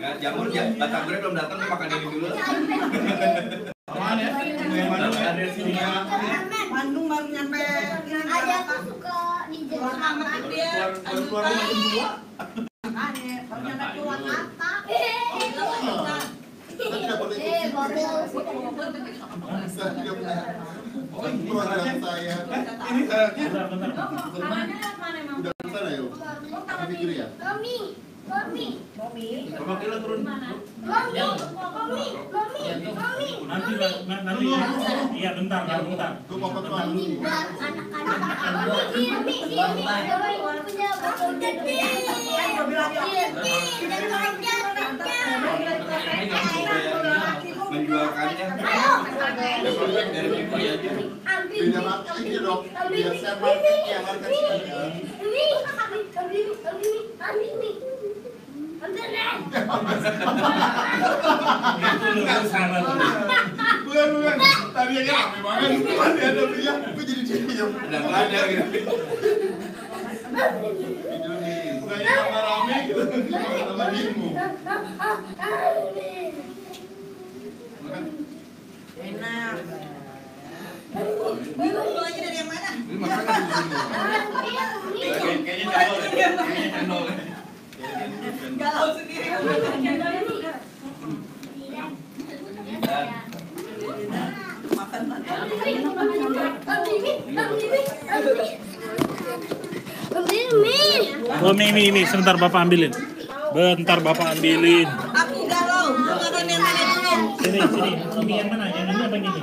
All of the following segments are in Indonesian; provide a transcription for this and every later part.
Nggak, jamur ya, batang gue belum datang, makan ini dulu. Apaan ya? Yang mana? Ada sini ya. Bandung baru nyampe. Ada aku suka di kamar dia. Keluar dua. Makanya baru nyampe? Tidak boleh Eh, bobel. Saya tidak. Oh. Ini sayapnya. Bentar, bentar. Udah ke sana yuk. Kami kiri ya. Mami, mami. Bapak kira turun. mami, mami, mami, mami. Nanti, na- nanti. Iya, bentar, bentar, bentar. Tuh anu. Dan anak-anak mami, sini, sini. Mami punya orang Ini nggak bisa bayar menjualkannya. Dari ya aja. Market ini dong. Biar saya market ya market sini. Ini, ini, ini, ini. Beneran. Bukan bukan. Tadi aja rame banget. Masih ada. Gue jadi. Ada pelajar gitu. Bukannya tambah rame gitu. Tambah diemu. Makan. Enak. Bingung lagi dari yang mana? Ini Kayaknya cendol. Kayaknya cendol. Galau sendiri. Makan Oh, mi, mi, mi. Sebentar Bapak ambilin. Bentar Bapak ambilin. Aku galau. Sini, sini. Ini yang mana? Yang ini apa yang ini?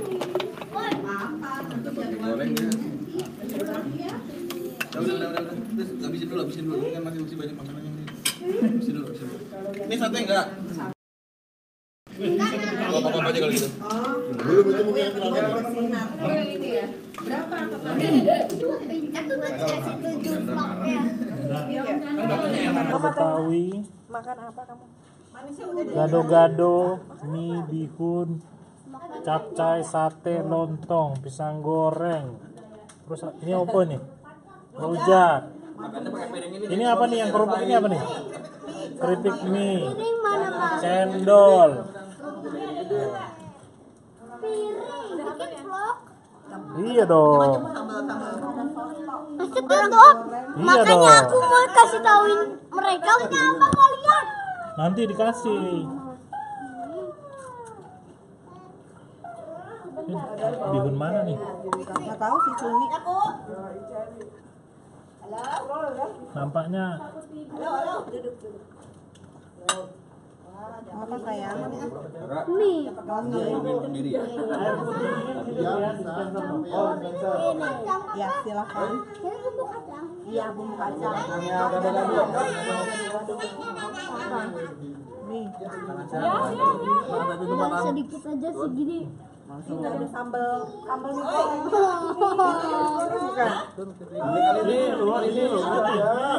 rujaknya. Goreng ya. Udah, udah, udah, udah. Terus habisin dulu, habisin dulu. Ini kan masih masih banyak makanannya. ini. Habisin dulu, habisin dulu. Ini sate enggak? Gua apa-apa aja kalau gitu. Belum itu mungkin yang terakhir. Betawi. Makan apa kamu? Gado-gado, mie, bihun, capcay, sate, lontong, pisang goreng. Terus ini apa nih? Rujak. Ini apa nih yang kerupuk ini apa nih? Keripik mie, cendol. Iya dong. Maksudnya dong, Iya makanya dong. aku mau kasih tauin mereka punya apa kalian? Nanti dikasih. Bihun mana nih? Nggak tahu sih cumi. Nampaknya Apa sayang? Mie. sendiri ya. Ya silakan. Ini bumbu kacang. Iya bumbu kacang. Nih. Sedikit aja segini. Ini ada sambal sambal nih. ini loh, ini loh.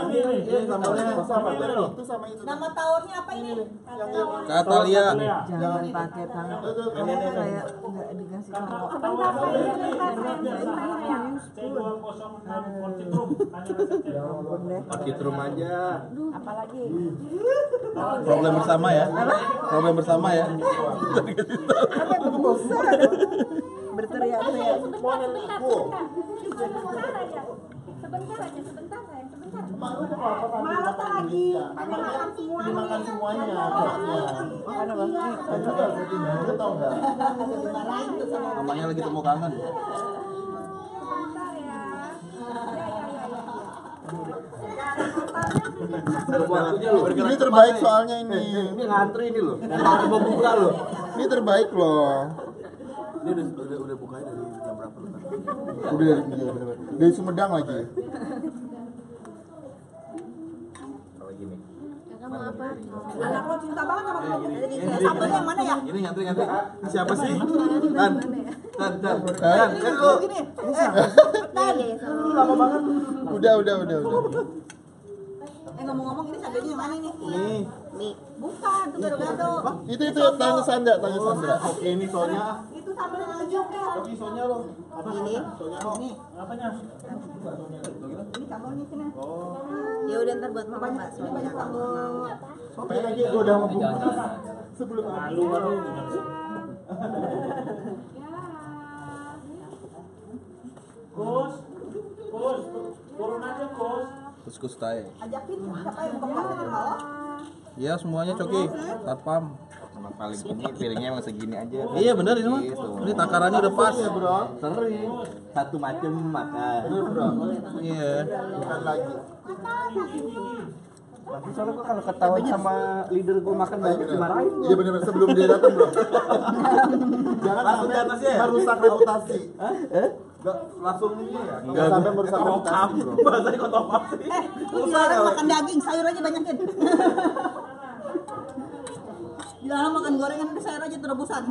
Ini ini sambalnya. Sama loh. Nama tawurnya apa ini? Katalia. Jangan pakai tangan. Kayak nggak dikasih tahu. Citrum aja. Apalagi? Problem bersama ya. Problem bersama ya. Apa yang bosan? Berteriak-teriak. Malah tak lagi. Makan semua. Dimakan semuanya. Makan apa? Gue tau nggak? Mamanya lagi temu kangen. Ini terbaik soalnya ini. Ini ngantri ini loh. Mau buka loh. Ini terbaik loh. Ini udah udah, udah bukanya dari jam berapa loh? Udah dari iya, bener-bener. dari Sumedang lagi. Kalau gini. mau apa? Anak lo cinta banget sama kamu. Sambelnya yang mana ya? Ini ngantri ngantri. Ini siapa sih? Tan. Tan, tan. Tan. Tan, kan lu. Gini. Tan. Lu lama banget. Udah, udah, udah, udah. Eh ngomong-ngomong ini sambelnya yang mana nih? Nih. Nih. Bukan, tuh gado-gado. Itu itu tanya Sandra, tanya Sandra. Oke, ini soalnya. Tapi soalnya lo. Ini. Ini. Apanya? Ini sambelnya sini. Ya udah ntar buat mama Mbak. Ini banyak sambel. Sampai lagi gua udah mau buka. Sebelum Malu malu. Kus, kus, turun aja kus. Terus kus tay. Ajakin siapa yang buka puasa di rumah lo? Iya semuanya coki. Satpam. Emang paling ini piringnya emang segini aja. Iya bener ini mah. Ini takarannya udah pas. ya, Bro. Sering. Satu macem makan. Bener, Bro. Iya. Bukan lagi. Tapi soalnya gua kalau ketahuan sama leader gua makan banyak dimarahin. Iya bener bener sebelum dia datang, Bro. Jangan Langsung sampai di atas ya? merusak reputasi. Enggak langsung ini ya. Jangan sampai merusak reputasi, Bro. Bahasanya kok top up sih. Eh, lu dilarang makan daging, sayur aja banyakin. dilarang makan gorengan, udah sayur aja terebusan.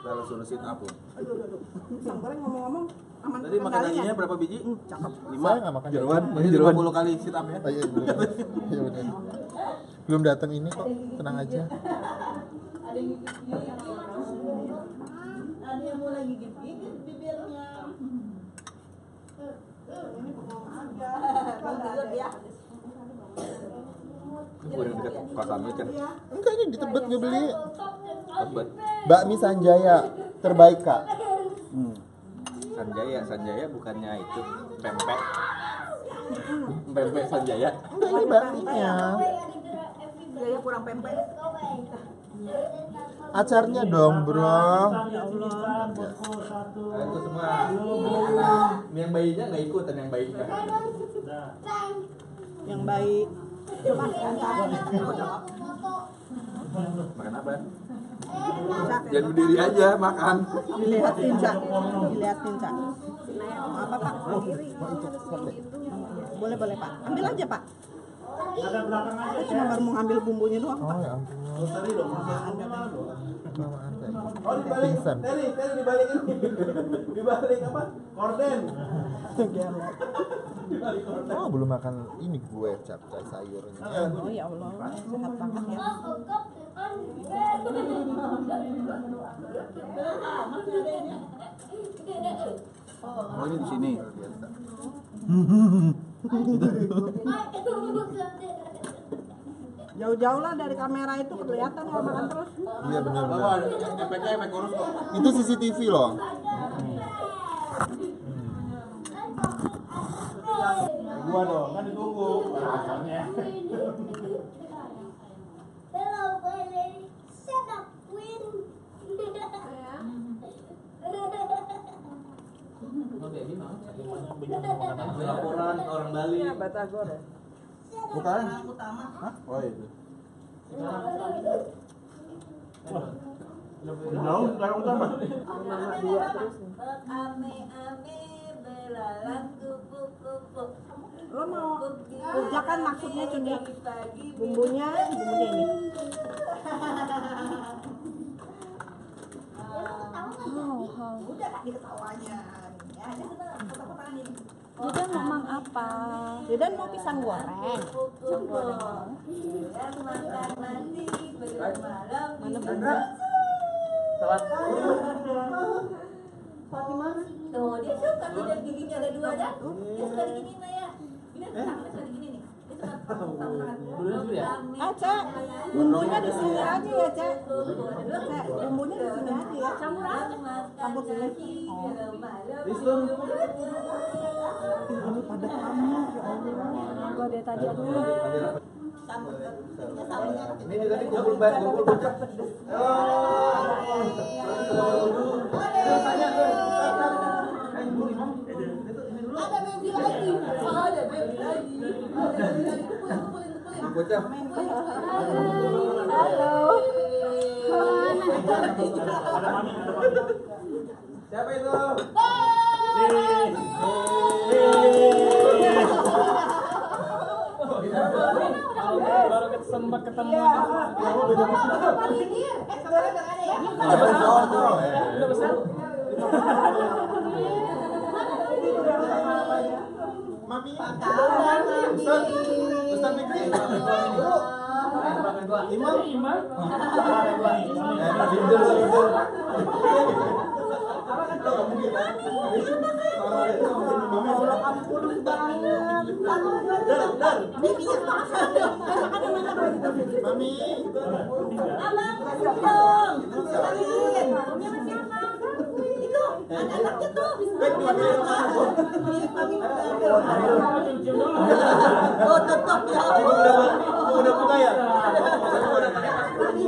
Kalau suruh sit up. Pisang goreng ngomong-ngomong aman Tadi makan dagingnya berapa biji? Cakep. Saya nggak makan Jeruan. Ini jeruan 50 kali sit up ya. Oh, iya. Iya bener. Belum datang ini kok, tenang aja. Ada yang mulai gigit-gigit bibirnya. Ini bengong aja. Belum tidur dia. Gua udah deket kosan lu. Enggak ini di Tebet gue beli. Tebet. Bakmi Sanjaya terbaik kak. Hmm. Sanjaya, Sanjaya bukannya itu pempek. Pempek Sanjaya. Enggak ini bakminya. Dia ya kurang pempek. Acarnya dong bro. Ya Allah. Nah, itu semua. Yang bayinya nggak ikutan yang bayinya. Yang baik. Makan apa? Jangan berdiri aja makan. Dilihatin, Cak. Dilihatin, Cak. Apa, Pak? Boleh, boleh, Pak. Ambil aja, Pak. Kita cuma baru mau ngambil bumbunya doang, Oh ya ampun. Tadi. Oh dibalik, Pingsan. Teri, Teri dibalik ini. Dibalik apa? Korden. Oh belum makan ini gue capcay sayurnya. Oh ya Allah, sehat banget ya. Oh ini di sini. Jauh-jauh lah dari kamera itu kelihatan kalau makan terus. Iya benar Bapak benar. efeknya efek kurus kok. Itu CCTV loh. Gua dong, kan ditunggu. Laporan orang Bali. Batagor ya. Bukan. Utama. Hah? Oh itu. Jauh, utama. Mama dua terus nih. Ame-ame belalang kupu-kupu. Lo mau kerjakan maksudnya Cundi? Bumbunya, bumbunya ini. Udah tadi ketawanya. Ya, ini kita foto-fotoan ini. Dia ngomong apa? Dedan mau pisang goreng. Pisang goreng. Mana bumbu? Salat. Fatimah, tuh dia suka dari giginya ada dua dah. Dia suka digini Maya. Ini suka digini nih. Ya. Ah, Cek. Bumbunya di sini aja ya. Cek, bumbunya di sini aja ya. Campur aja. Campur sini. Oh. Ini pada kamu, ya Allah. Gua dari tadi aku Ini juga nih gua berbat, gua berbat. Ada baby lagi. Ada baby lagi. Ada baby lagi. Kumpulin, kumpulin, kumpulin. Bocah. Halo. Siapa itu? Baru kesempat ketemu sekarang udah ya? Mami. Imam, imam. Mami. Abang, kasih dong. Kenalin. Itu, anak-anaknya tuh. Oh, tutup ya. Udah buka ya? Aduh.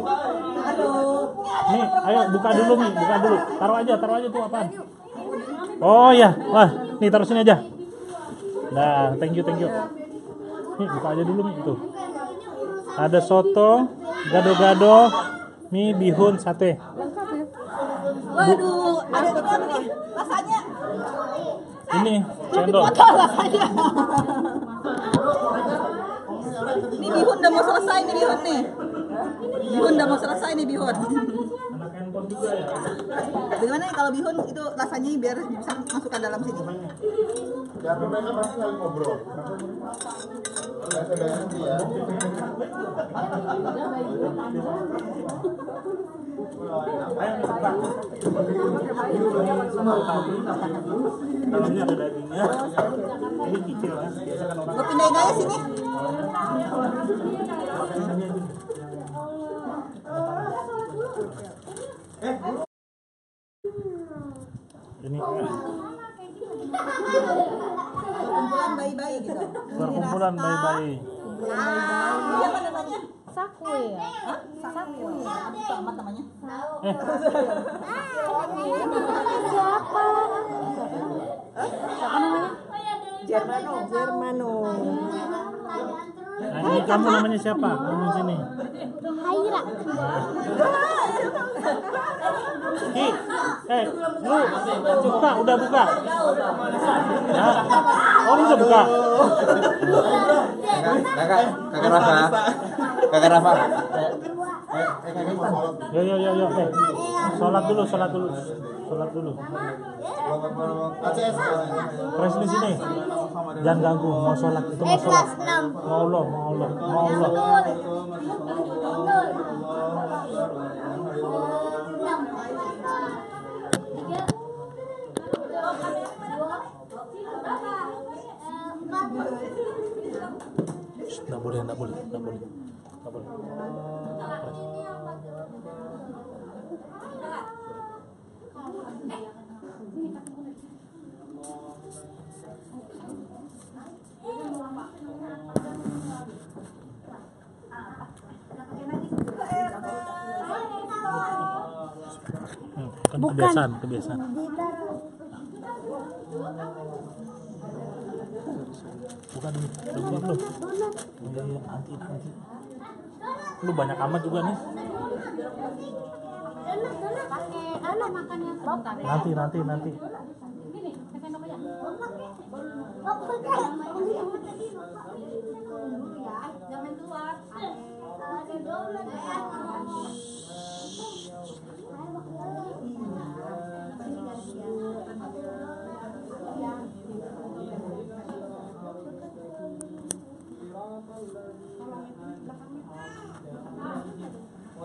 Nih, ayo buka dulu nih, buka dulu. Taruh aja, taruh aja tuh apaan? Oh iya, wah, nih taruh sini aja. Nah, thank you, thank you. Nih, buka aja dulu nih itu. Ada soto, gado-gado, mie, bihun, sate. Waduh, ada juga nih. Rasanya. Ini cendol. rasanya. Ini bihun udah mau selesai nih bihun nih. Bihun udah mau selesai nih bihun. Bagaimana nih kalau bihun itu rasanya biar bisa masuk ke dalam sini? Ya, mereka pasti saling ngobrol. Ya. Ini ada dagingnya, ini kicil ya. Biasa kan orang Gue pindahin aja sini. Ini eh, Kumpulan bayi-bayi gitu. perkumpulan bayi-bayi. Siapa namanya? Sakwe ya? Hah? Sakwe. Lupa amat namanya. Eh, Germano. Germano. Nah ini kamu namanya siapa? Kamu sini. Haira. Ki, eh, lu buka, udah buka. Ya. Oh, ini udah buka. Kakak, kakak Rafa. Kakak Rafa. Yo yo yo yo, eh. Sholat dulu, sholat dulu. Sholat dulu. Terus di sini. Jangan ganggu, mau sholat itu mau sholat. Mau lo, mau lo, mau lo. Nggak boleh, nggak boleh, nggak boleh, nggak boleh. Hmm, kan kebiasaan, kebiasaan. Bukan? Oh, iya, iya, nanti, nanti. Lu banyak amat juga nih. Nanti, nanti, nanti.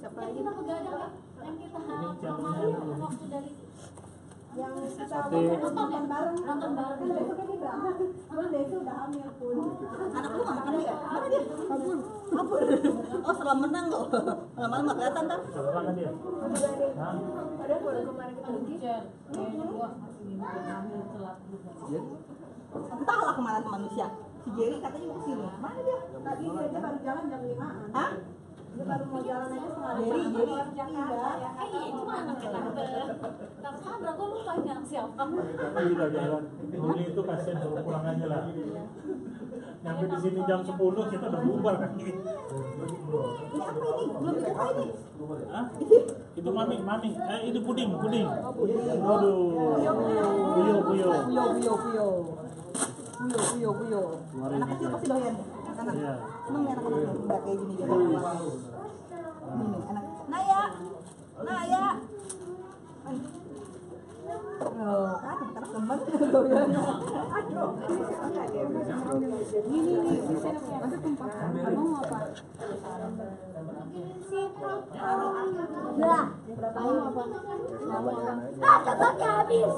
Ini cendolnya enak loh. Yang kita Sate. nonton bareng, nonton bareng. Kan besoknya dia berangkat. Kan besok udah hamil pun. Anak lu nggak makan ya? Mana dia? Kabur. Kabur. Oh, setelah menang loh. Lama-lama nggak kelihatan kan? Siapa kan dia? Hah? Padahal baru kemarin ketemu. Entahlah ke mana tuh manusia. Si Jerry katanya mau ke sini. Mana dia? Tadi dia aja baru jalan jam 5 Hah? Dia baru mau jalan aja setengah jadi Jakarta ya. Eh iya itu mah anak Jakarta. Tak Sandra gue lupa ini anak siapa. Iya jalan. Dulu itu kasihan suruh pulang aja lah. Nyampe di sini jam 10 kita udah bubar kan. Ini apa ini? Belum coba ini. Hah? Itu mami, mami. Eh itu puding, puding. Waduh. Buyo, buyo. Puyo puyo puyo. Puyo puyo puyo. Anak kecil pasti doyan. Anak. Iya. Seneng nih anak-anak udah kayak gini jadi Ini nih anak. Naya. Naya. Oh, kan teman. Ini nih nih. Ada tempat mau apa? Lah. Mau apa? Ah, coba habis.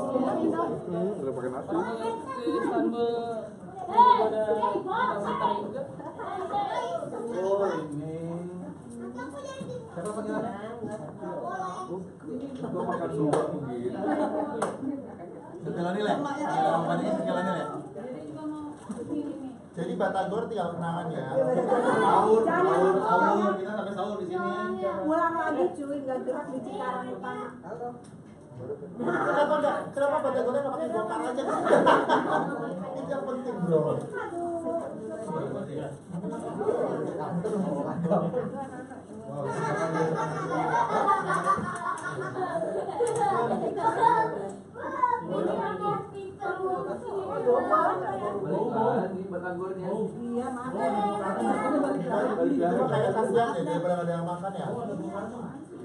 Udah pakai nasi. Oh Jadi Batagor tinggal kenangannya. Sahur, sahur, sahur. Kita sampai sahur di sini. Pulang lagi cuy, nggak gerak di Cikarang depan. Kenapa enggak? Kenapa Batagornya nggak pakai gokar aja? Itu yang penting bro. Iya? Itu kayak kasihan ya daripada nggak ada yang makan ya.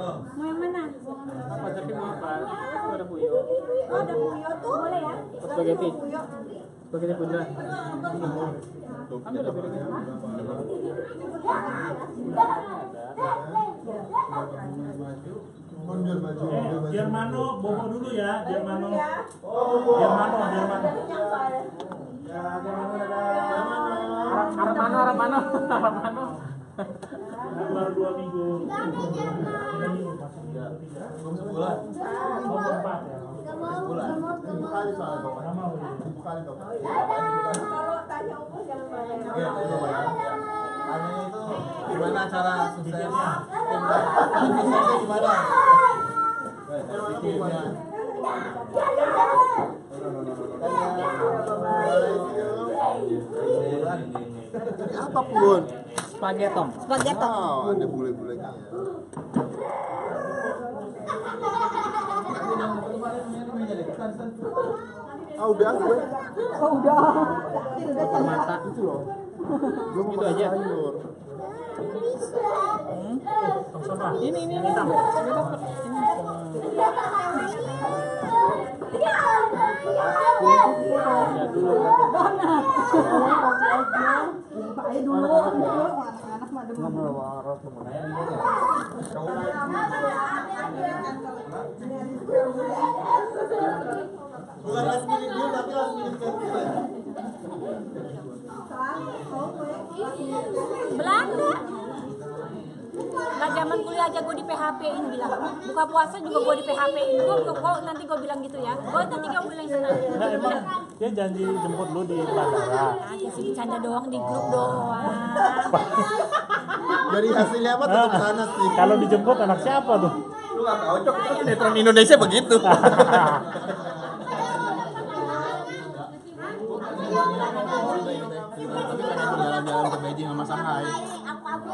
Mau yang mana? Apa tapi mau apa? Itu ada puyo. Oh, ada puyo tuh. Boleh ya? Spaghetti. Spaghetti. Ambil Eh, maju. Germano, bobo dulu ya, Germano. Ya. Germano, Germano. Arab mana? Arab mana? Arab mana? Baru dua minggu. Belum sebulan. Empat ya. Kali soalnya bapak. Nggak mau. Ibu kali bapak. Kalau tanya umur jangan banyak. Iya, itu Pak. Tanya itu gimana cara suksesnya? Suksesnya gimana? Bikinnya. Ini apa pun? Spaghetti. Spaghetti. Wow, ada bule-bulenya ya. Ah udah gue. Oh, udah. Ini udah sama. Mata. Itu loh. Gue mau Gitu aja. sayur. Tong sama. Ini ini ini. Ini Bukan last minute. Belanda. Nah zaman kuliah aja gue di PHP in bilang buka puasa juga gue di PHP in gue kok nanti gue bilang gitu ya gue nanti kamu bilang sana Nah, emang dia janji jemput lu di bandara. aja sih bercanda doang di grup doang Dari hasilnya apa tetap sana sih. Kalau dijemput anak siapa tuh? Lu gak tahu cok, itu sinetron Indonesia begitu. Jalan-jalan ke Beijing sama Shanghai.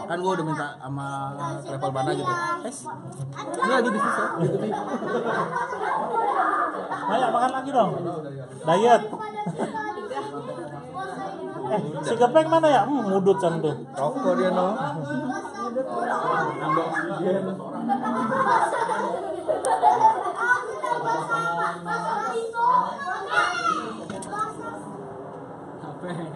Kan gua udah minta sama travel bana gitu. Es, ini lagi ya. Gitu nih. Ayo makan lagi dong. Diet. Eh, si gepeng mana ya? Hmm, mudut sana tuh. Rokok dia no. Basik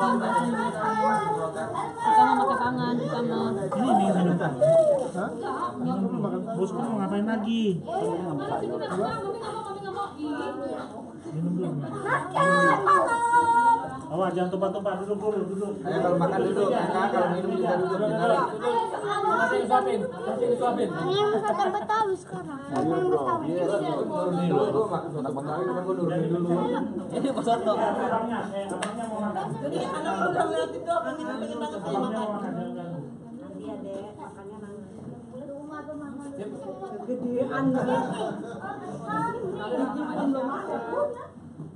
Kita mau pakai tangan, kita mau. Ini nih minum? Minum dulu. Bosku mau ngapain lagi? Minum dulu. Mama jangan tumpah-tumpah duduk dulu, duduk. Ayo kalau makan duduk, kakak kalau minum juga duduk. Duduk. Mama suapin, suapin. Betawi sekarang. Ayo makan Betawi, dulu. Ini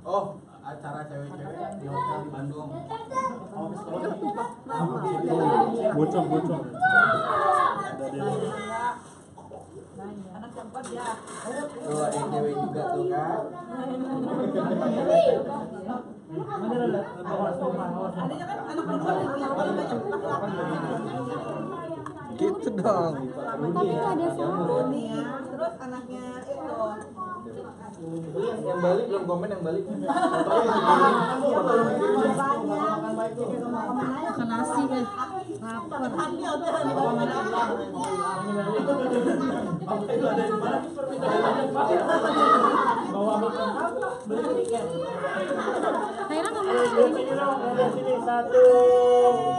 Oh, acara cewek-cewek di hotel di Bandung. Bocor bocor. Anak keempat ya. Tuh ada yang cewek juga tuh kan. Adanya kan anak kedua yang paling banyak Gitu dong. Tapi itu ada semua. Nih, terus anaknya yang balik belum komen yang balik. Satu,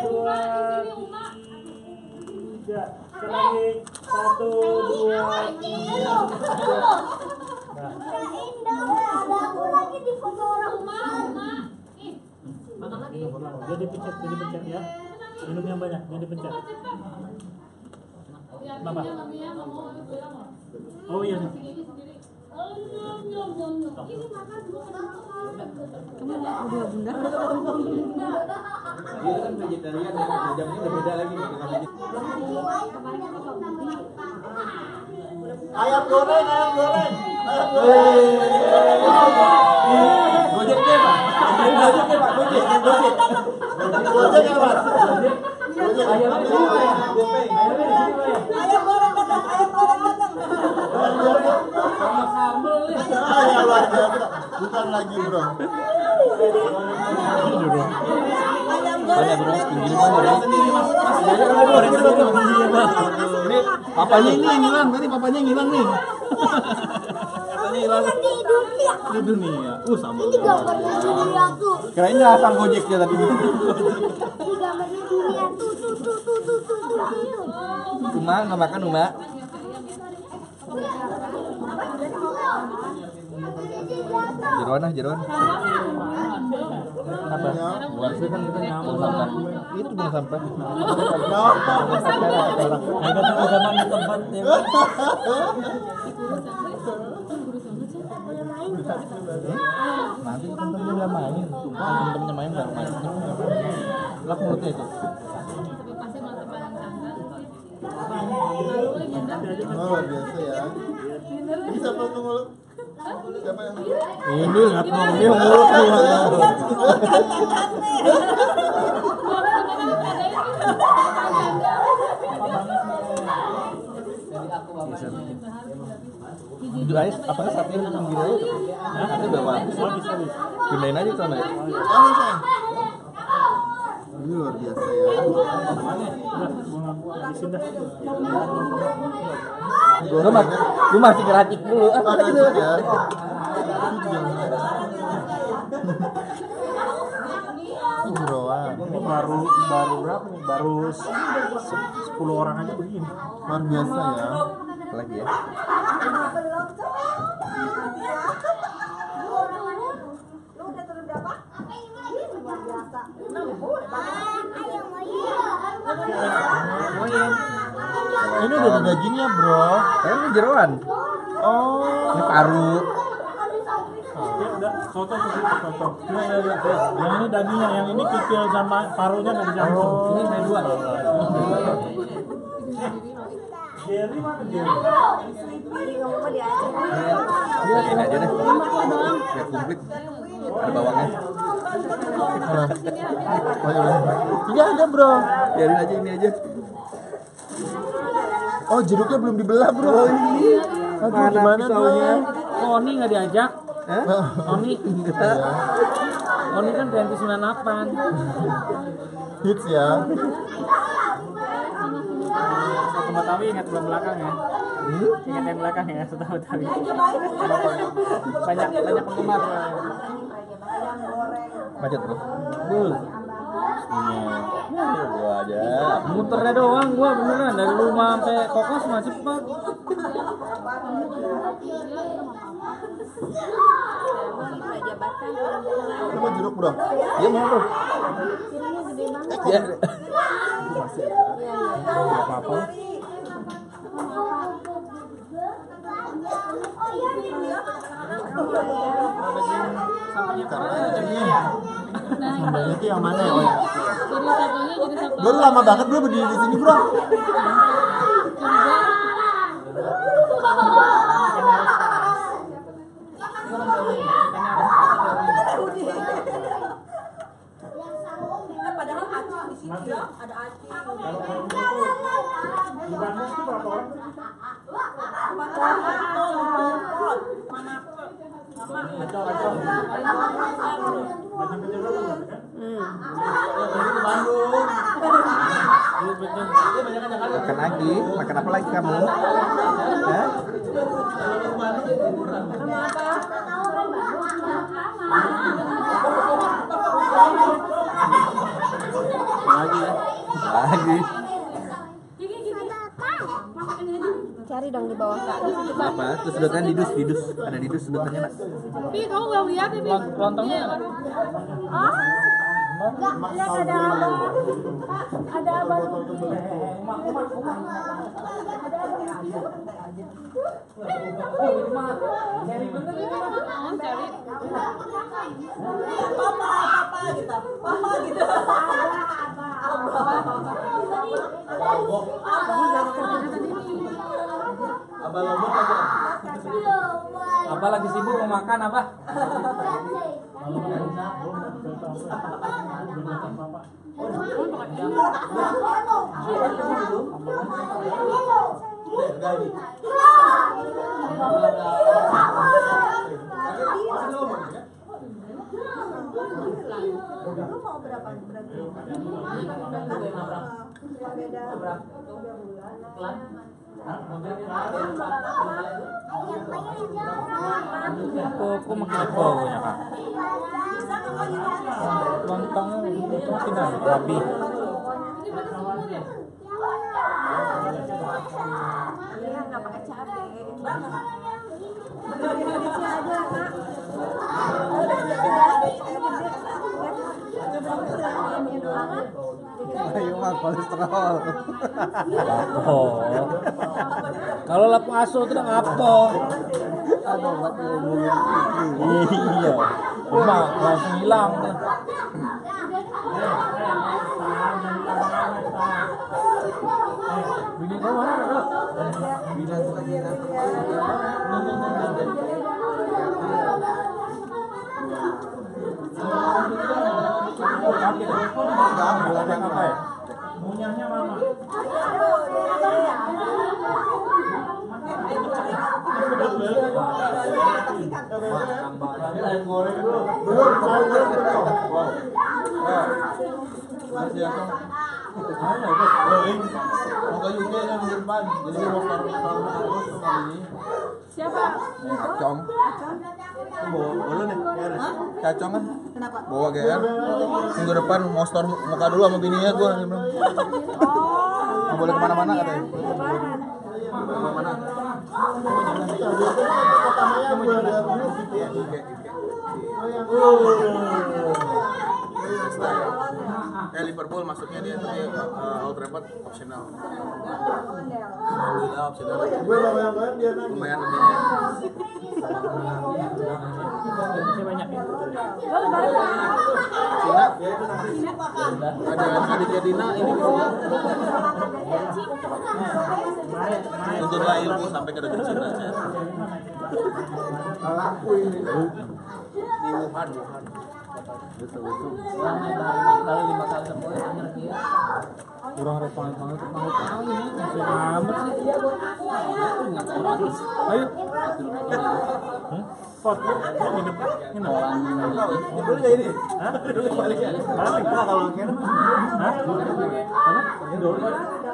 dua, tiga, satu, dua, tiga. Indah, ada aku Jadi pecah, jadi pecah ya. Minum yang banyak, jadi pecah. Bapak. Oh iya. Ini makan dulu kenapa malu? Bunda? Dia kan vegetarian jamnya udah beda lagi Ayam goreng, ayam goreng. Ayam goreng. Gojek deh, Pak. Gojek deh, Pak. Gojek, gojek. Gojek ya, Pak. Gojek. Ayam goreng. Ayam goreng. Ayam goreng. Ayam goreng saya bukan lagi bro banyak bro bro ini papanya ini yang hilang tadi papanya yang hilang nih papanya hilang di dunia uh sama ini gambarnya dunia tuh kirain asal gojeknya tadi ini gambarnya dunia tuh tuh tuh tuh tuh tuh tuh Uma nggak makan Uma Jeroan ah jeroan. Apa? Harusnya kan kita nyamuk sampah. Itu bukan sampah. Ada zaman di tempat ya. Nanti temen-temen nggak main. Temen-temennya main nggak main. Lap mulutnya itu. Oh, biasa ya. Ini siapa yang? Siapa yang? Ini nggak mau ini nguluk nih Jujur aja, apa saatnya nungguin aja? Nanti bisa habis. Pindahin aja tuh, Nay. Oh, ini luar biasa ya. Habisin dah. Lu masih lu masih ngeracik dulu. Apa gitu? ya. Baru baru berapa nih? Baru se- 10 orang aja begini. Luar biasa ya. Lagi ya. Lu udah terus berapa? Luar biasa. Ini udah ada dagingnya, Bro. Kan ini jeroan. Oh. Ini paru. Ya udah, soto soto. Iya. Yang ini dagingnya, yang ini kikil sama parunya nggak dicampur. Ini ada dua. Jerry mana Jerry? Biarin aja deh. Biar komplit. Ada bawangnya. Iya ada bro. Biarin aja ini aja. Oh jeruknya belum dibelah bro. Oh iya. Aduh gimana dong? Kok Oni nggak diajak? Oni Iya. Oni kan ganti 98 Hits ya. Satu Betawi ingat belum belakang ya Ingat yang belakang ya, satu Betawi Banyak banyak penggemar Macet bro. Bul Iya. Gua aja. Muternya doang gua beneran Dari rumah sampai kokos mah cepet Lu mau jeruk bro? Iya mau bro. Sambelnya itu yang mana ya? Oh. Gue lama banget bro berdiri di sini bro. Padahal acil di sini ya, ada itu berapa orang? Kan? Makan lagi. Makan apa lagi kamu? Hah? Lagi. Cari dong di bawah kak. Apa? Terus sedotan didus, didus. Ada didus sedotannya nak. Pi, kamu belum lihat ya, Pi? Lontongnya Ah? Enggak, lihat ada apa? Ada apa? Oh, cari. Papa, papa gitu. Papa gitu. Apa lagi? Sibuk mau makan apa? Lu mau berapa? Berarti? Aku aku makin apa punya kak? Lontongnya itu makin rapi. Iya. Ayo mah kolesterol. Oh. Kalau lapu aso itu mati ngomongin Iya. Cuma hilang. Bini kau mana? Lagi Bulan apa ya? Munyahnya mama. Belum, belum, belum. Masih aku. Ano, Loing. Ang kayo kayo ng depan. Jadi terus sama ini. Siapa? Kacong. Bawa bola nih. Kacong kan? Kenapa? Bawa GR. Minggu depan mau store muka dulu sama bininya gua. Nggak boleh ke mana-mana katanya. Ke mana-mana. Pertamanya gitu ya. Eh Liverpool masuknya dia tapi uh, Old Trafford optional Alhamdulillah optional Gue gak bayang-bayang dia nangis. lumayan lebihnya banyak ya. Cina ada adiknya Dina ini tuntutlah ilmu sampai ke negeri Cina Laku ini. di Wuhan Wuhan Kali lima kali anjir dia. kurang banget amat. Sih ayo pot. Ini?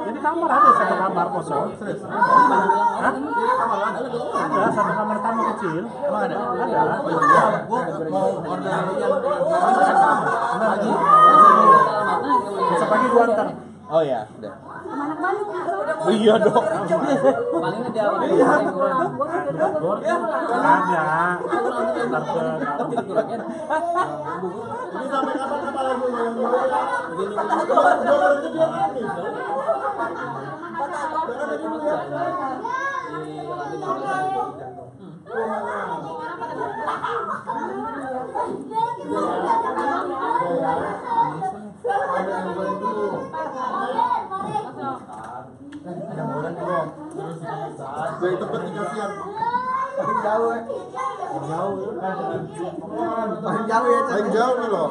Jadi kamar ada satu kamar kosong. Hah? Ada satu kamar tamu kecil. emang ada? Ada. gua mau order yang Besok pagi gua antar. oh ya udah. Anak Bandung. iya dong Paling dia awal. Gua udah Bor, ada. Antar ke Ini sampai kapan kepala gue yang gue itu dia nangis. Paling jauh ya. Jauh. Paling jauh ya. Paling jauh nih loh.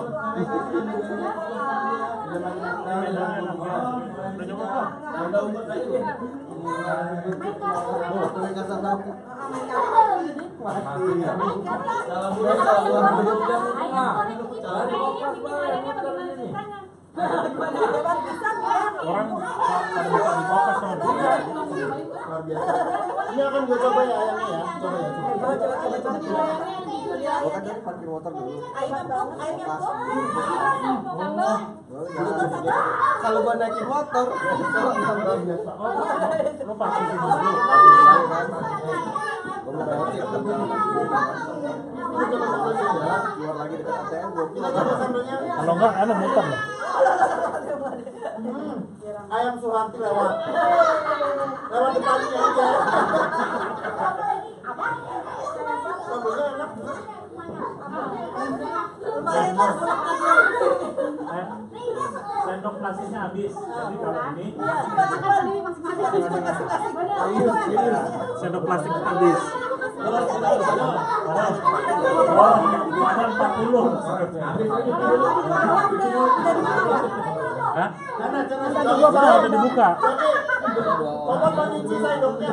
Orang pada buka di kokas sama dia. Luar biasa. Ini akan gue coba ya ayamnya ya. Coba ya. Coba. Gue kan tadi parkir motor dulu. Kalau gue naikin motor, kalau luar biasa. Lu pasti sih dulu. Gue mau bayar tip. Ini coba sambelnya ya. Keluar lagi dekat ATM. Gue bilang coba sambelnya. Kalau enggak, anu muter lah. Hmm, ayam Suharti lewat. Lewat depannya aja. Sambelnya enak. Sendok plastiknya habis. Jadi kalau ini sendok plastik habis. Oh, ada 40. Hah? Sana, sana, sana. Udah, udah dibuka. Papa mau nyuci sendoknya.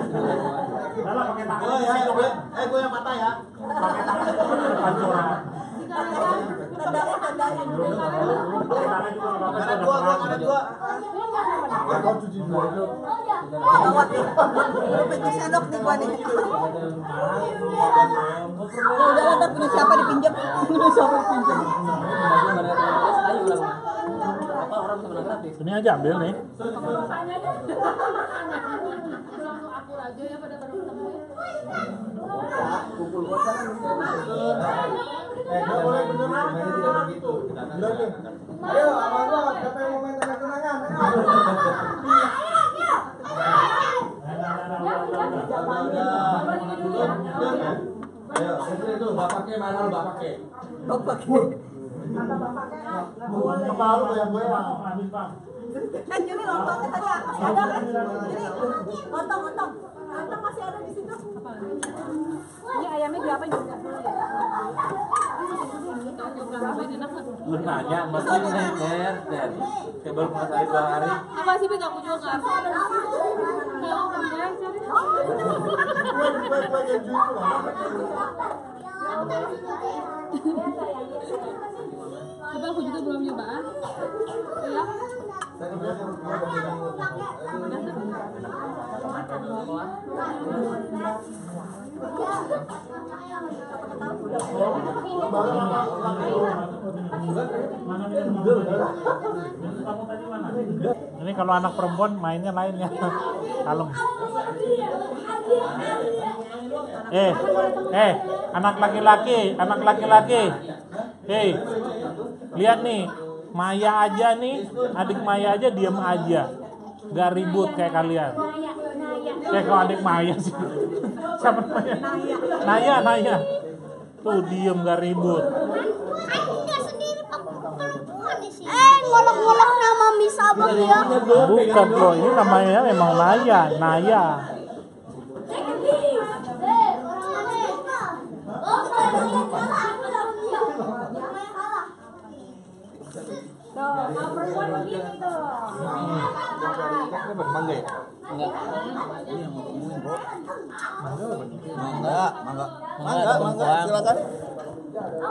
Udah lah, pakai tangan. Oh ya, eh gue yang patah ya. Pakai tangan kan pancuran. Dua, gua dua. Ya, kau cuci dulu. sendok nih gua nih. Udah lah, punya siapa dipinjam? Punya siapa dipinjam? Ini aja ambil nih. Eh, nggak boleh beneran. Bilang nih. Ayo, abang gua, siapa yang mau main tenang-tenangan? Ayo. Ayo, sini tuh, bapaknya mana lu bapaknya? Bapaknya. Gue ya. Kan jadi lontongnya tadi masih ada kan? Jadi lontong, lontong. Lontong masih ada di situ. Ini ayamnya berapa juga? Lu nanya, masih nanya, dan saya baru dua hari. Apa sih Bek? Aku juga nggak. Gue, Coba aku juga belum nyoba. Ya. Ini kalau anak perempuan mainnya lain ya. Kalem. Eh, eh, anak laki-laki, anak laki-laki. Hei, lihat nih, Maya aja nih, adik Maya aja diem aja. Gak ribut kayak kalian. Kayak kalau adik Maya sih. Siapa namanya? Naya, Naya. Tuh diem gak ribut. Eh, ngolok-ngolok nama Miss Abang ya. Bukan bro, ini namanya memang Naya, Naya. Tuh, kalau perempuan begini tuh. Mangga ya? Enggak. Ini yang mau temuin, Bro. Mangga, mangga, mangga, mangga, silakan.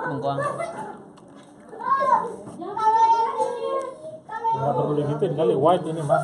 Bengkoang. Gak perlu digituin kali, white ini mah.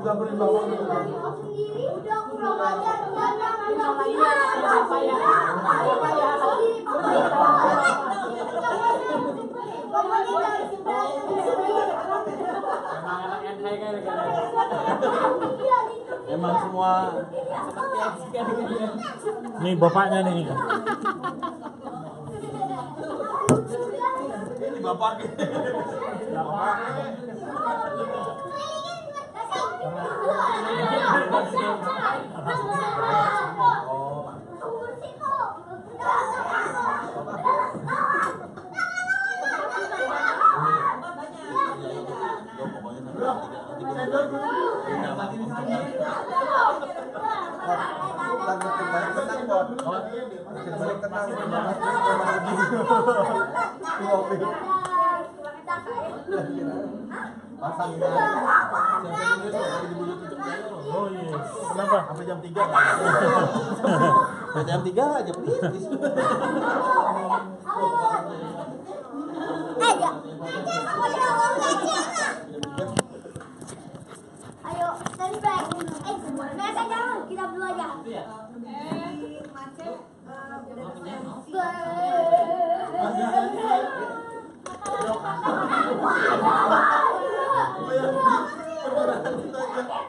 Udah beri bawah. Emang semua Nih bapaknya nih. Ini bapak. Bapak. Tenang. Oh iya. Kenapa? Sampai jam 3. Sampai jam 3 aja please. Eh, ya. Ayo, stand back. Eh, jangan, kita berdua aja.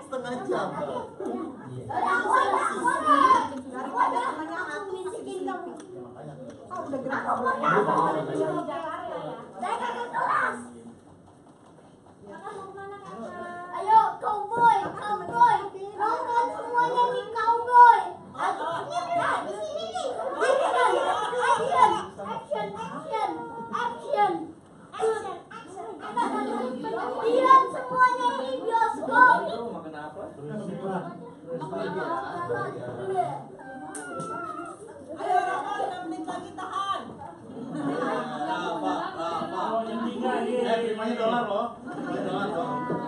Setengah jam. Ayo, cowboy, cowboy. Nonton semuanya nih, cowboy. Nah, di sini nih. Action, action, action, action, action, action, action. Lihat semuanya di bioskop. Eh, primanya dolar loh. Dolar loh.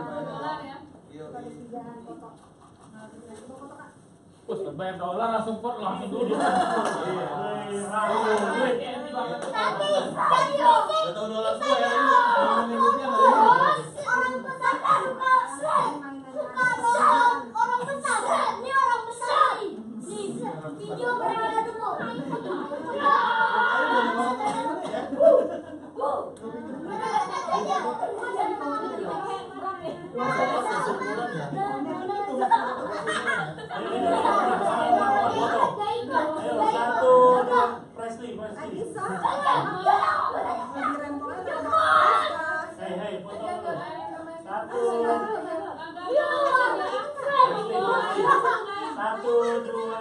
Terus bayar dolar langsung pot langsung dulu. Tapi, tapi Gak tau dolar ya. Ada. orang besar kan suka suka orang besar ini orang besar nih video mereka dulu Satu, dua, Presley, Presley. Hei, hei, foto dulu. Satu, satu, dua, satu, dua, tiga.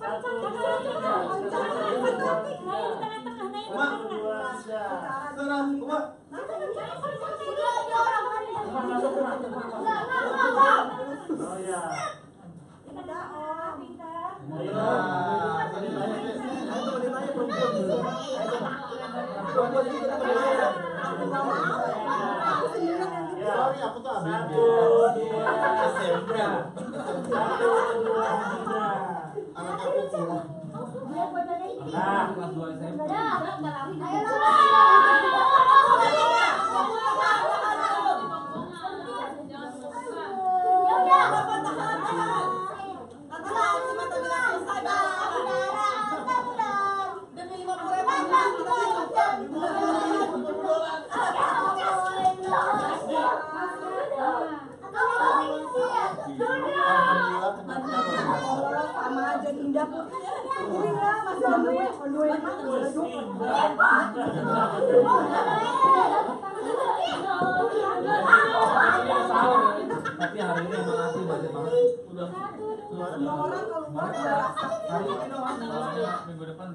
Satu, dua, tiga. Sana, Uma. Umar, masuk, Umar. Oh ya. Nah. Ayo ini kita dua, dua, Kelas 2 SMP. Ayo, tapi hari ini banget udah minggu depan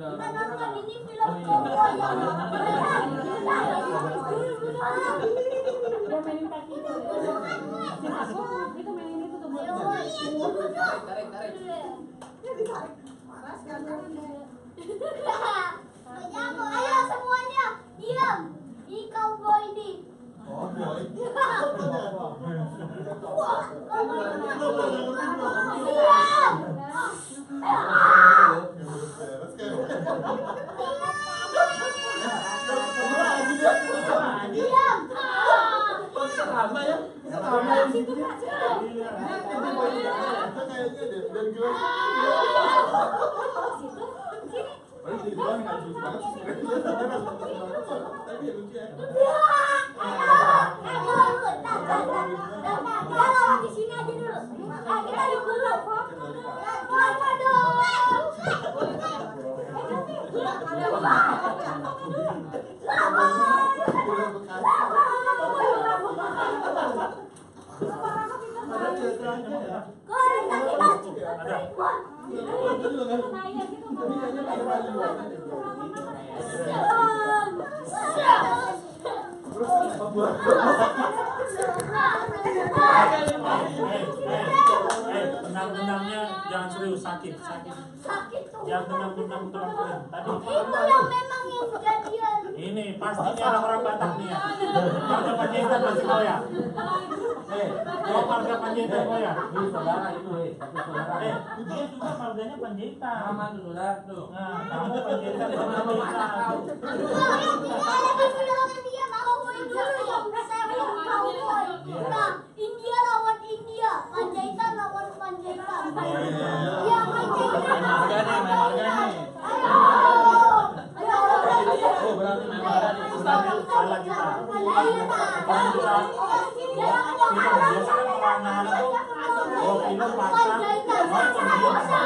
tarik tarik buat. Ayo semuanya diam di cowboy ini. Oh, boy. Diam. Sama ya. Kalau di sini aja dulu. Ah, kita dulu. Apa dong? Eh, tenang-tenangnya jangan serius sakit, sakit. Sakit tuh. Jangan tenang-tenang tulang kering. Tadi Itu yang memang yang kejadian. ini pastinya orang-orang Batak nih ya. Warga Panjaitan masih kau ya. Eh, Oh, warga Panjaitan kau ya. ini saudara itu, eh. Satu saudara. Eh, dia juga marganya Panjaitan. Sama tuh saudara tuh. Nah, kamu Panjaitan kamu. Ada belakang dia dulu saya bilang cowboy. Nah, India lawan India, Panjaitan lawan Panjaitan. Oh film masak nonton dia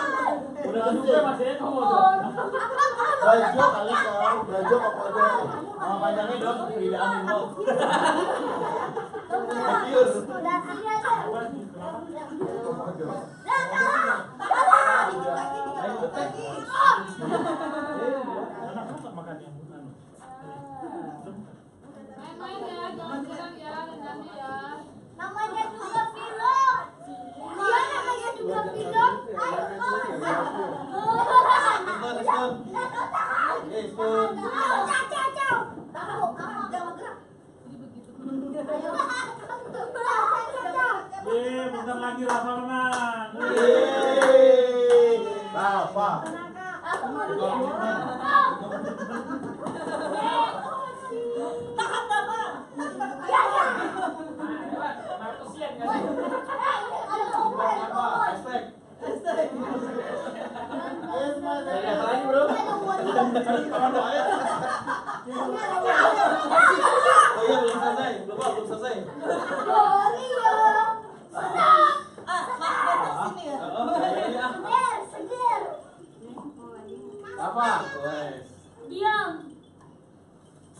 juga masih ya kamu. Brajo kali kau. Nama panjangnya dong, makan yang anu. Namanya juga film. Dia namanya juga film. Ayo, Eh, bentar lagi Rafa menang. Yeay. Rafa. Apa lagi, Bro? Oh iya belum selesai, lupa belum selesai. Apa? Wes. Diam.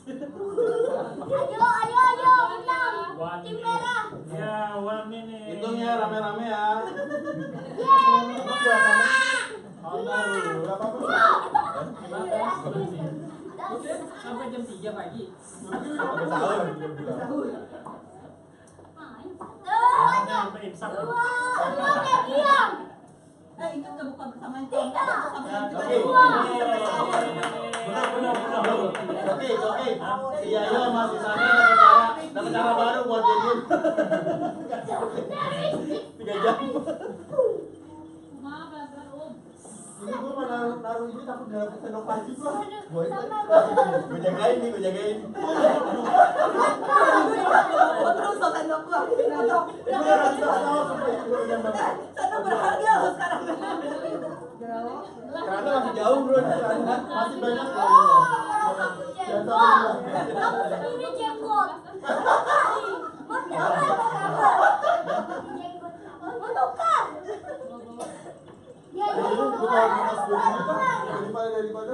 Ayo, ayo, ayo, menang. One Tim merah. Ya, one minute. Hitung ya rame-rame ya. Yeay, menang. Sampai jam 3 pagi. Sampai imsak. Dua, semuanya diam. Eh, ingat nggak buka bersama. Benar, benar, benar. Oke, oke. Iya masih cara baru buat jadi. Tiga jam. Ini gue mau naruh, naruh ini takut dapat senopati gue. Gue gue jagain nih, gue jagain. Terus lo sendok gua. Sendok. Gue tahu gue dapat. Sendok berharga lo sekarang. Karena masih jauh bro, masih banyak. Sampai lupa. Kamu sendiri jenggot. Menukar. Ya, ya. Gue daripada daripada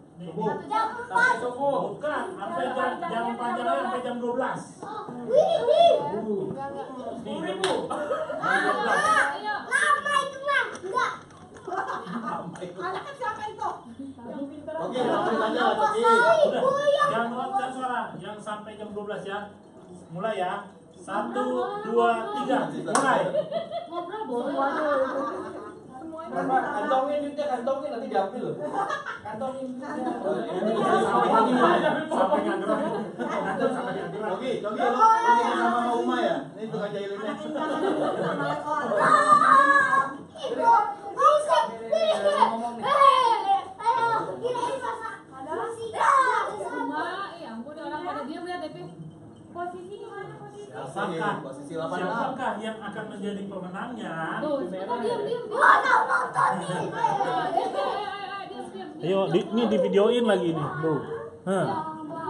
Nih, sampai subuh. Bukan, sampai jam jam panjangnya sampai jam 12. Nih, ribu. Anaknya siapa itu? Oke, langsung aja, Coki. Udah, jangan jangan suara. Yang sampai jam 12 ya. Mulai ya. Satu, dua, tiga. Mulai. Berapa? Kantongin duitnya, kantongin nanti diambil loh. Kantongin. Sampai nggak. Sampai nggak gerak. Coki, Coki, lo lo bikin sama sama Uma ya? Ini tukang jahilinnya. Posisi mana posisi? Siapakah, Posisi 86. siapakah yang akan menjadi pemenangnya? Ayo, di, ini di videoin lagi nih. Tuh. Hah.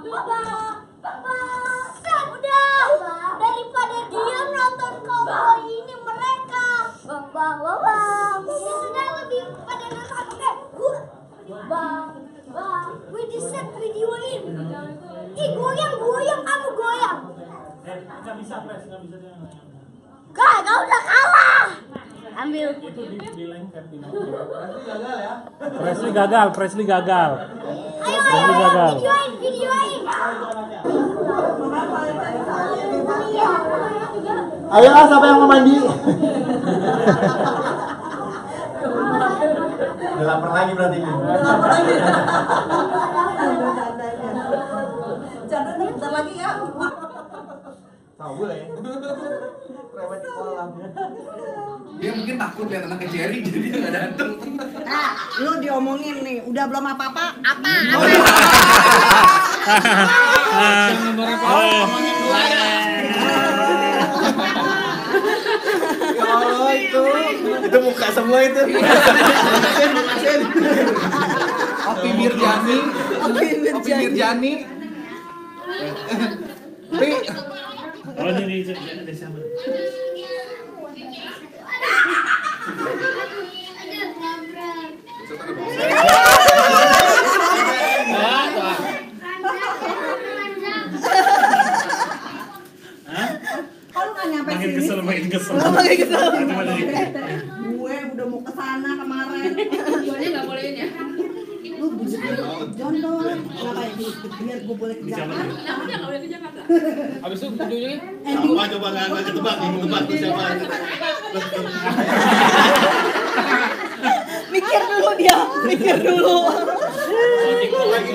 Bapak, Bapak, udah daripada diam nonton cowboy ini mereka. Bang, bang, bang, bang. Sudah lebih pada nonton oke. Bang, bang, we set videoin. Ih goyang, goyang, kamu goyang. Eh, nggak bisa, Pres. Nggak bisa dia. Kak, kau udah kalah. Ambil. Itu di, di lengket, di gagal ya. Presley gagal, Presley gagal. Ayo, Presley ayo, gagal. videoin, videoin. Ayo lah, siapa yang mau mandi? Udah lapar lagi berarti ini. Chandra nih bentar lagi ya. Tahu. Rewet di kolam. Dia mungkin takut lihat anaknya Jerry jadi dia nggak datang. Nah, lu diomongin nih, udah belum apa-apa, apa? Ya Itu muka semua itu. Opi Mirjani. Opi Opi Mirjani. Pi. Oh, lu nggak nyampe Makin sini? kesel, makin kesel. Makin kesel. Itu malah di- Gue udah mau ke sana kemarin. Jualnya nggak bolehin ya? Lu bisa jondol. Kenapa ya? Biar gue boleh ke Jakarta. Kenapa dia nggak boleh ke Jakarta? Habis itu videonya Ending Coba coba nggak ketebak, nggak ketebak tuh siapa. mikir dulu dia, mikir dulu. Lagi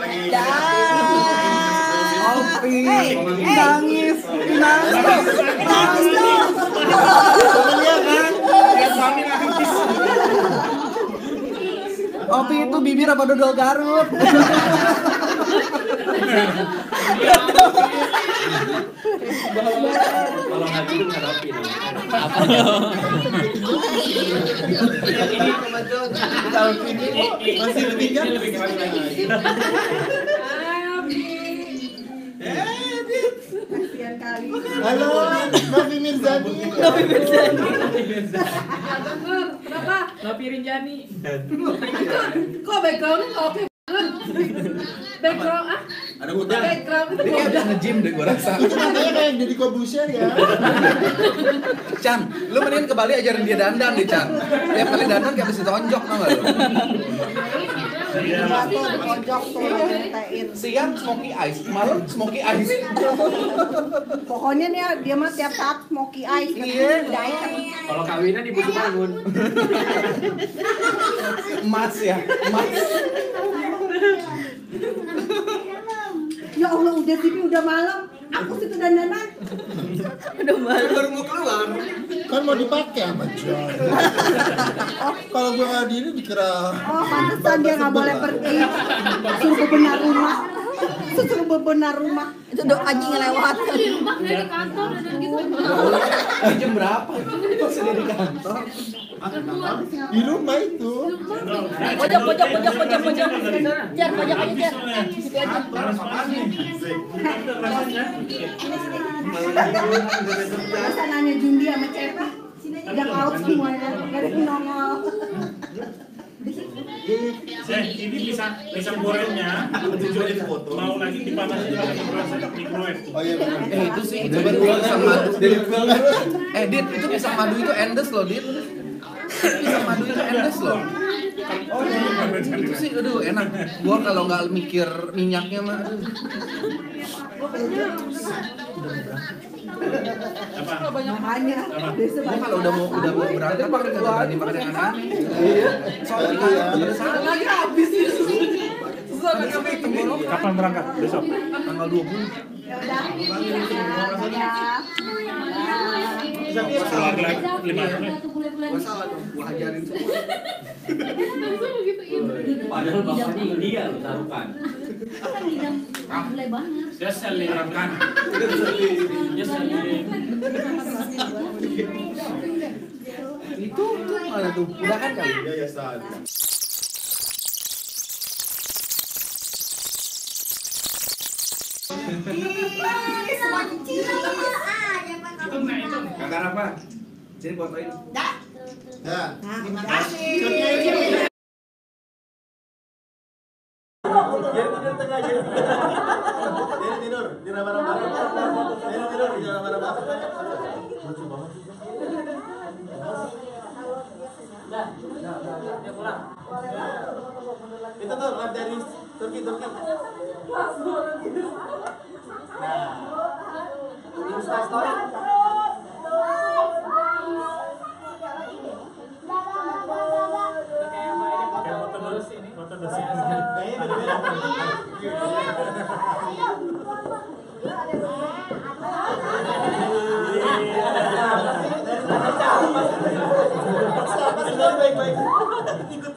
lagi Opi, nangis, nangis, nangis dong. Lihat mami nangis. Opi itu bibir apa dodol Garut? Kalau nggak gitu ngadapin. Masih lebih kan? Ini lebih keren lagi. Kasihan kali. Halo, Novi Mirzani. Novi Mirzani. Kenapa? Novi Rinjani. Kok backgroundnya nggak oke banget? Background ah? Ada udang. Background itu kayak udah. nge-gym deh gua rasa. Itu namanya kayak jadi Kobusher ya. Chan, lu mendingan ke Bali ajarin dia dandan deh, Chan. Tiap kali dandan kayak habis ditonjok tau gak lu? Di. Siang smoky eyes, malam smoky eyes. Pokoknya nih dia mah tiap saat smoky eyes. Iya. Diet. Kalau kawinan ibu bangun. Emas ya, emas. Ya Allah udah sini udah malam. Aku situ dandanan. Udah malam. Baru mau keluar. Kan mau dipakai sama John. Kalau gue nggak diri dikira. Oh pantesan dia nggak boleh pergi. Suruh bebenar rumah. Suruh bebenar rumah. Itu do anjing lewat. Di rumah kayak di kantor dan gitu. Eh, jam berapa? Di kantor. Di rumah itu. Pojok, pojok, pojok, pojok, pojok. Jar, pojok aja, Jar. Situ aja. Masa nanya Jundi sama Cepa. Semuanya. Gak ada yang nongol. Eh, ini bisa pisang gorengnya mau lagi dipanasin pakai microwave microwave. Oh iya benar. Eh itu sih, itu pisang madu. Eh, Dit, itu pisang madu itu endes loh, Dit. Pisang madu itu endes loh. Itu sih, aduh enak. Gua kalau nggak mikir minyaknya mah, aduh. Makanya. Gua kalau udah mau udah mau berangkat pakai kagak berani makan yang aneh-aneh. Soalnya di kantor pada saat lagi habis itu. Kapan berangkat? Besok. tanggal 20. Ya udah. Dadah. Salah lagi lima salah dong, gua ajarin semua. Padahal bapaknya India loh taruhan. Dia selirkan. Dia selir. Itu tuh mana tuh? Udah kan kali? Ya ya saat. Kakak apa? Sini fotoin. Ya. Terima kasih. Jadi tidur di ramah-ramah. Jadi tidur di. Lucu banget. Itu tuh dari Turki Turki. Nah, Insta story. Foto dulu sih ini, foto dulu sih. Kayaknya beda-beda. Baik-baik. Ikut